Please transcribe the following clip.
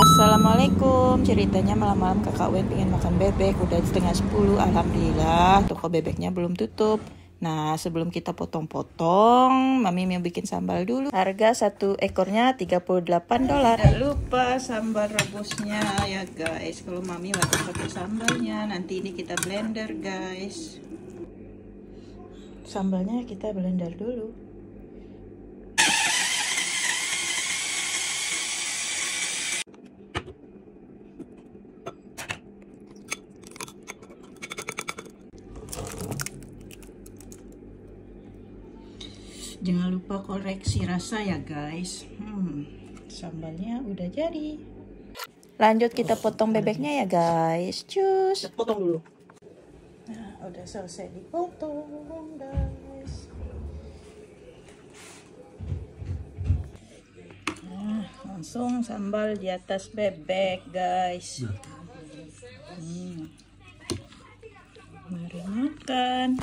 Assalamualaikum. Ceritanya malam-malam kakak Wen pengen makan bebek. Udah setengah 10 Alhamdulillah. Toko bebeknya belum tutup. Nah sebelum kita potong-potong Mami mau bikin sambal dulu. Harga satu ekornya 38 dolar. Tidak lupa sambal rebusnya ya guys. Kalau Mami waktu pakai sambalnya Nanti ini kita blender guys. Sambalnya kita blender dulu jangan lupa koreksi rasa ya guys. Hmm, sambalnya udah jadi. Lanjut kita potong bebeknya ya guys. Cus. Potong dulu. Nah udah selesai dipotong guys. Nah langsung sambal di atas bebek guys. Hmm. mari makan